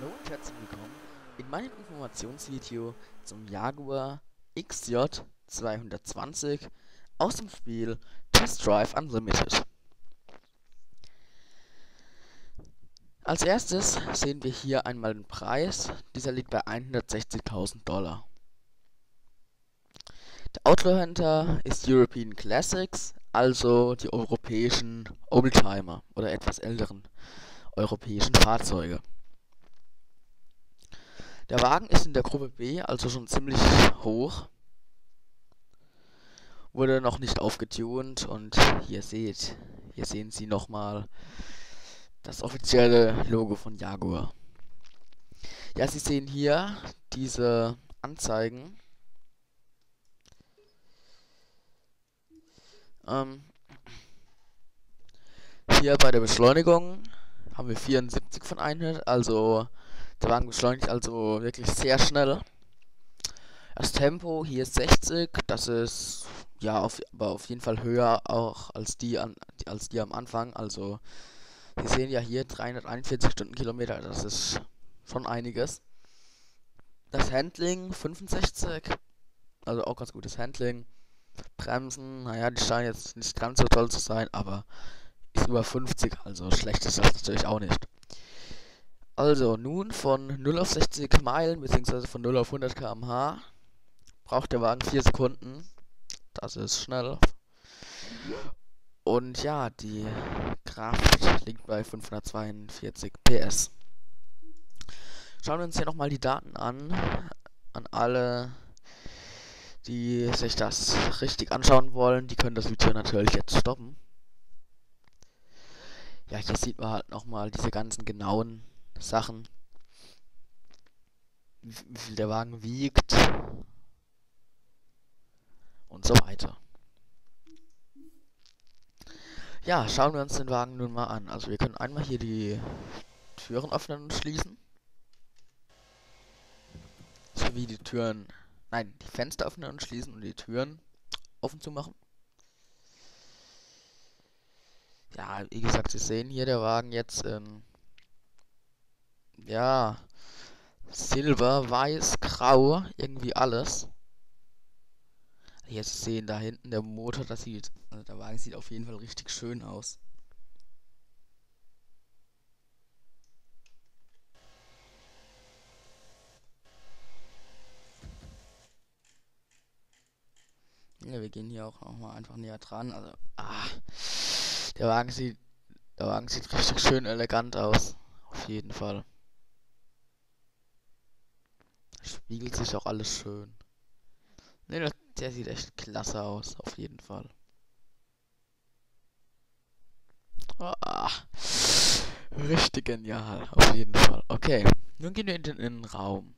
Hallo und herzlich willkommen in meinem Informationsvideo zum Jaguar XJ 220 aus dem Spiel Test Drive Unlimited. Als erstes sehen wir hier einmal den Preis. Dieser liegt bei 160.000 Dollar. Der Autohändler ist European Classics, also die europäischen Oldtimer oder etwas älteren europäischen Fahrzeuge. Der Wagen ist in der Gruppe B, also schon ziemlich hoch. Wurde noch nicht aufgetunt und hier seht, hier sehen Sie nochmal das offizielle Logo von Jaguar. Ja, Sie sehen hier diese Anzeigen. Ähm, hier bei der Beschleunigung haben wir 74 von 100, also der Wagen beschleunigt also wirklich sehr schnell. Das Tempo hier ist 60, das ist ja auf, aber auf jeden Fall höher auch als die an als die am Anfang. Also wir sehen ja hier 341 Stundenkilometer, das ist schon einiges. Das Handling 65, also auch ganz gutes Handling. Bremsen, naja, die scheinen jetzt nicht ganz so toll zu sein, aber ist über 50, also schlecht ist das natürlich auch nicht. Also nun von 0 auf 60 Meilen bzw. von 0 auf 100 km/h braucht der Wagen 4 Sekunden. Das ist schnell. Und ja, die Kraft liegt bei 542 PS. Schauen wir uns hier nochmal die Daten an. An alle, die sich das richtig anschauen wollen, die können das Video natürlich jetzt stoppen. Ja, hier sieht man halt nochmal diese ganzen genauen Sachen. Wie viel der Wagen wiegt. Und so weiter. Ja, schauen wir uns den Wagen nun mal an. Also wir können einmal hier die Türen öffnen und schließen. Sowie die Türen... Nein, die Fenster öffnen und schließen und die Türen offen zu machen. Ja, wie gesagt, Sie sehen hier der Wagen jetzt in ja, Silber, Weiß, Grau, irgendwie alles. Jetzt sehen da hinten der Motor, das sieht, also der Wagen sieht auf jeden Fall richtig schön aus. Ja, wir gehen hier auch noch mal einfach näher dran. Also, ah, der Wagen sieht, der Wagen sieht richtig schön elegant aus. Auf jeden Fall. Spiegelt sich auch alles schön. Ne, der sieht echt klasse aus, auf jeden Fall. Oh, richtig genial, auf jeden Fall. Okay, nun gehen wir in den Innenraum.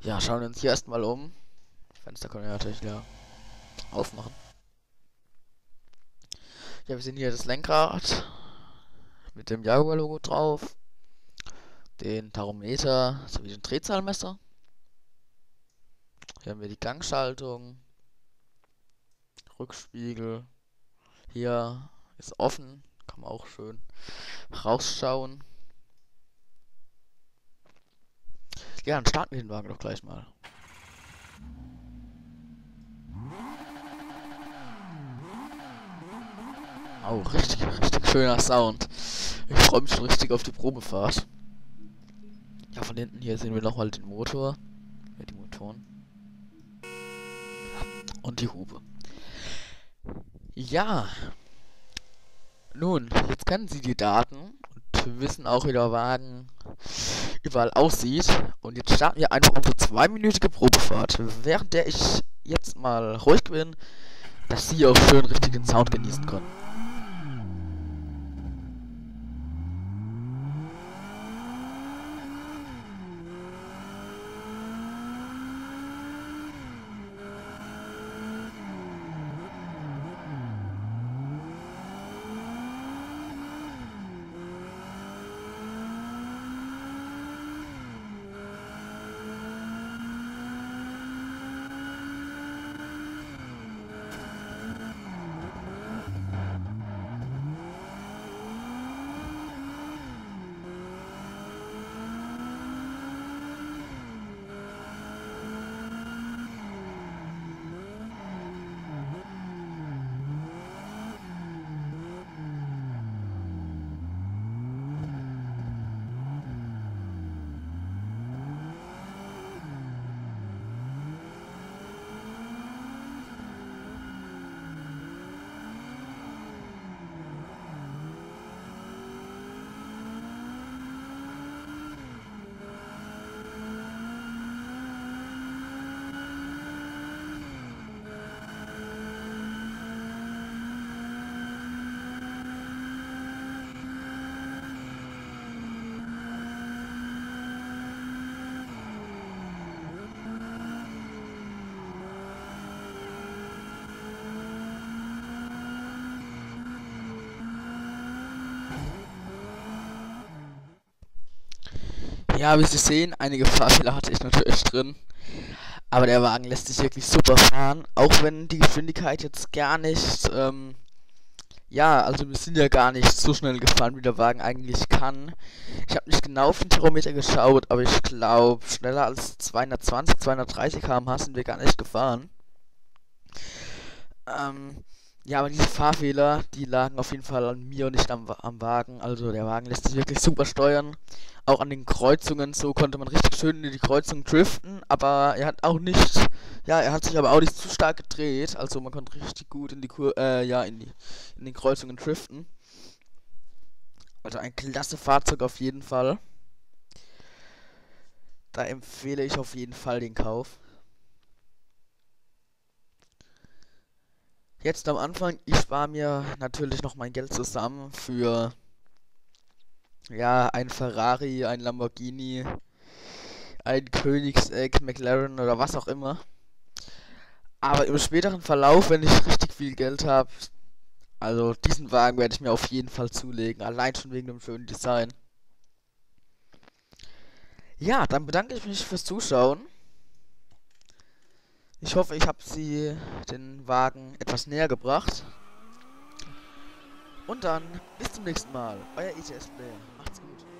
Ja, schauen wir uns hier erstmal um. Fenster können wir natürlich ja aufmachen. Ja, wir sehen hier das Lenkrad mit dem Jaguar-Logo drauf den Tarometer sowie den Drehzahlmesser. Hier haben wir die Gangschaltung, Rückspiegel. Hier ist offen, kann man auch schön rausschauen. Ja, dann starten wir den Wagen doch gleich mal. Oh, richtig, richtig schöner Sound. Ich freue mich schon richtig auf die Probefahrt. Von hinten hier sehen wir nochmal den Motor. Ja, die Motoren. Und die Hupe. Ja. Nun, jetzt kennen Sie die Daten und wissen auch, wie der Wagen überall aussieht. Und jetzt starten wir einfach unsere zweiminütige Probefahrt. Während der ich jetzt mal ruhig bin, dass Sie auch schön richtigen Sound genießen können. Ja, wie Sie sehen, einige Fahrfehler hatte ich natürlich drin. Aber der Wagen lässt sich wirklich super fahren, auch wenn die Geschwindigkeit jetzt gar nicht, ähm, ja, also wir sind ja gar nicht so schnell gefahren, wie der Wagen eigentlich kann. Ich habe nicht genau auf den Thermometer geschaut, aber ich glaube, schneller als 220, 230 km/h sind wir gar nicht gefahren. Ähm, ja, aber diese Fahrfehler, die lagen auf jeden Fall an mir und nicht am, am Wagen. Also der Wagen lässt sich wirklich super steuern. Auch an den Kreuzungen, so konnte man richtig schön in die Kreuzung driften. Aber er hat auch nicht, ja, er hat sich aber auch nicht zu stark gedreht. Also man konnte richtig gut in die, Kur äh, ja, in die, in den Kreuzungen driften. Also ein klasse Fahrzeug auf jeden Fall. Da empfehle ich auf jeden Fall den Kauf. Jetzt am Anfang, ich spare mir natürlich noch mein Geld zusammen für ja, ein Ferrari, ein Lamborghini, ein Königseck, McLaren oder was auch immer. Aber im späteren Verlauf, wenn ich richtig viel Geld habe, also diesen Wagen werde ich mir auf jeden Fall zulegen, allein schon wegen dem schönen Design. Ja, dann bedanke ich mich fürs Zuschauen. Ich hoffe, ich habe Sie den Wagen etwas näher gebracht. Und dann bis zum nächsten Mal. Euer ITS Player.